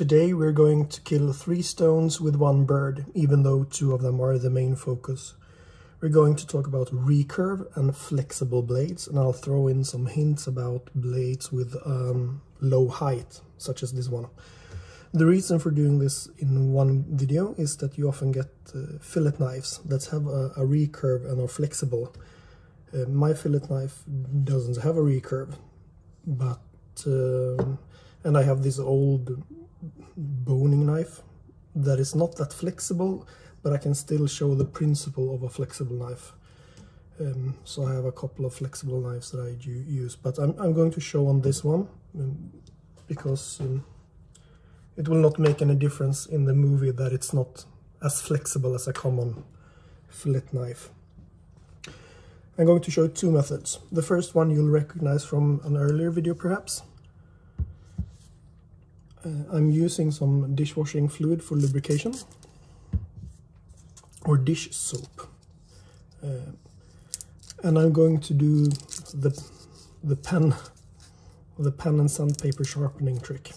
Today we're going to kill three stones with one bird, even though two of them are the main focus. We're going to talk about recurve and flexible blades, and I'll throw in some hints about blades with um, low height, such as this one. The reason for doing this in one video is that you often get uh, fillet knives that have a, a recurve and are flexible. Uh, my fillet knife doesn't have a recurve, but uh, and I have this old boning knife that is not that flexible, but I can still show the principle of a flexible knife. Um, so I have a couple of flexible knives that I do use, but I'm, I'm going to show on this one um, because um, it will not make any difference in the movie that it's not as flexible as a common fillet knife. I'm going to show two methods. The first one you'll recognize from an earlier video perhaps. Uh, I'm using some dishwashing fluid for lubrication or dish soap. Uh, and I'm going to do the, the pen, the pen and sandpaper sharpening trick.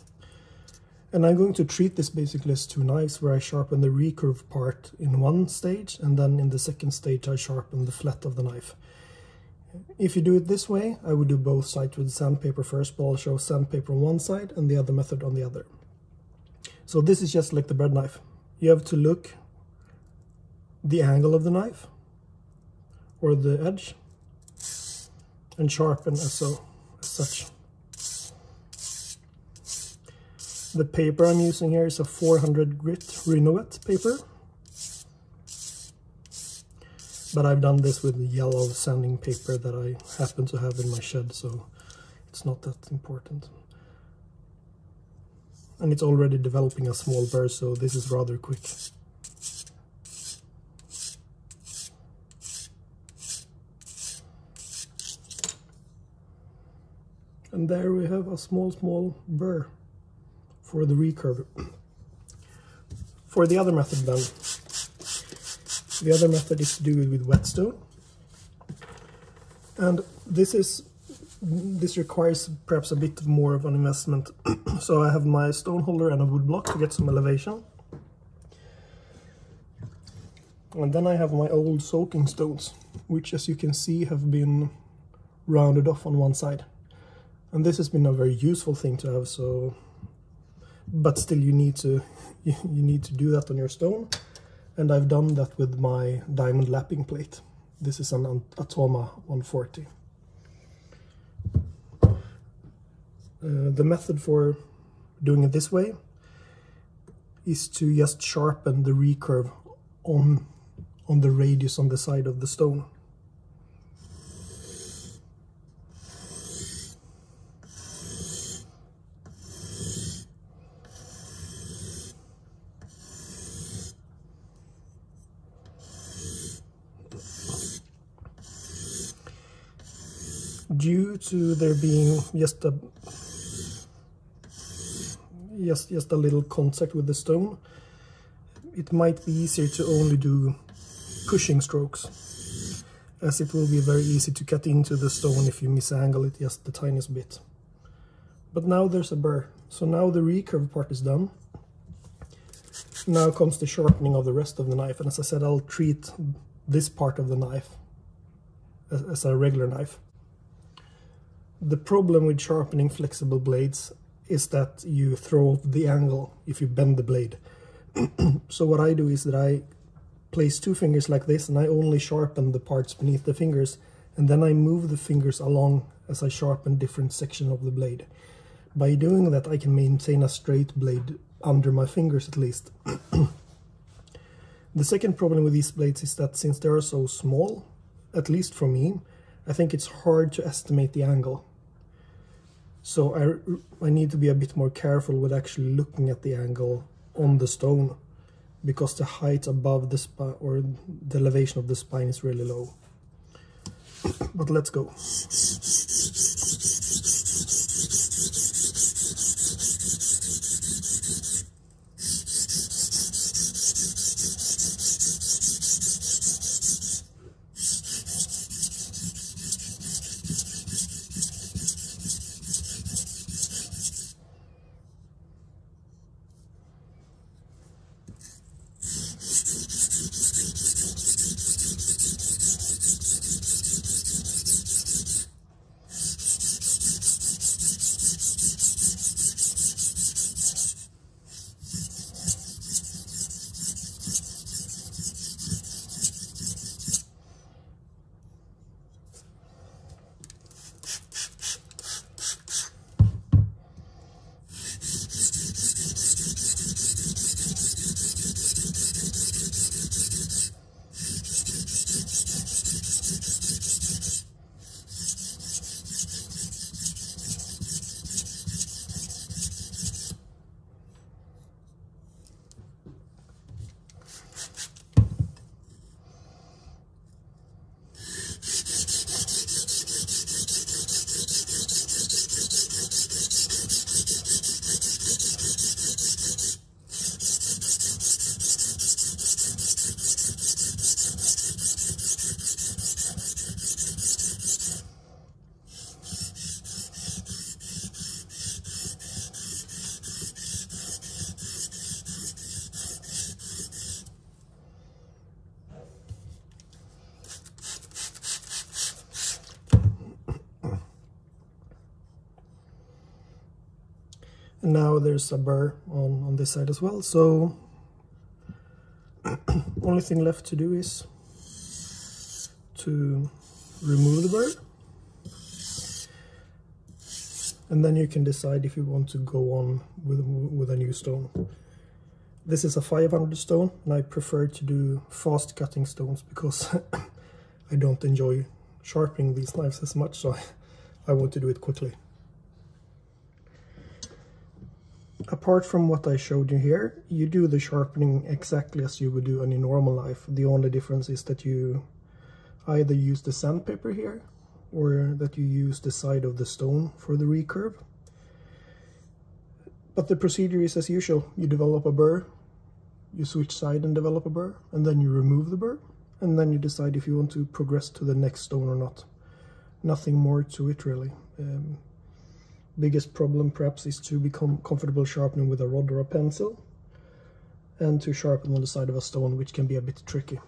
And I'm going to treat this basically as two knives where I sharpen the recurve part in one stage and then in the second stage I sharpen the flat of the knife. If you do it this way, I would do both sides with sandpaper first, but I'll show sandpaper on one side and the other method on the other. So this is just like the bread knife. You have to look the angle of the knife or the edge and sharpen as so as such. The paper I'm using here is a 400 grit Rhynowet paper. But I've done this with the yellow sanding paper that I happen to have in my shed, so it's not that important. And it's already developing a small burr, so this is rather quick. And there we have a small, small burr for the recurve. For the other method then, the other method is to do it with whetstone. And this is this requires perhaps a bit more of an investment. so I have my stone holder and a wood block to get some elevation. And then I have my old soaking stones, which as you can see have been rounded off on one side. And this has been a very useful thing to have, so but still you need to you, need to do that on your stone and I've done that with my diamond lapping plate. This is an Atoma 140 uh, the method for doing it this way is to just sharpen the recurve on on the radius on the side of the stone due to there being just a just just a little contact with the stone it might be easier to only do pushing strokes as it will be very easy to cut into the stone if you misangle it just the tiniest bit. But now there's a burr. So now the recurve part is done. Now comes the sharpening of the rest of the knife. And as I said I'll treat this part of the knife as, as a regular knife the problem with sharpening flexible blades is that you throw off the angle if you bend the blade. so what I do is that I place two fingers like this and I only sharpen the parts beneath the fingers and then I move the fingers along as I sharpen different sections of the blade. By doing that I can maintain a straight blade under my fingers at least. the second problem with these blades is that since they are so small, at least for me, I think it's hard to estimate the angle. So I, I need to be a bit more careful with actually looking at the angle on the stone because the height above the spine or the elevation of the spine is really low. But let's go. Now there's a burr on, on this side as well, so only thing left to do is to remove the burr. And then you can decide if you want to go on with, with a new stone. This is a 500 stone and I prefer to do fast cutting stones because I don't enjoy sharpening these knives as much so I want to do it quickly. Apart from what I showed you here, you do the sharpening exactly as you would do any normal knife. The only difference is that you either use the sandpaper here or that you use the side of the stone for the recurve. But the procedure is as usual. You develop a burr, you switch side and develop a burr, and then you remove the burr, and then you decide if you want to progress to the next stone or not. Nothing more to it really. Um, biggest problem perhaps is to become comfortable sharpening with a rod or a pencil, and to sharpen on the side of a stone, which can be a bit tricky.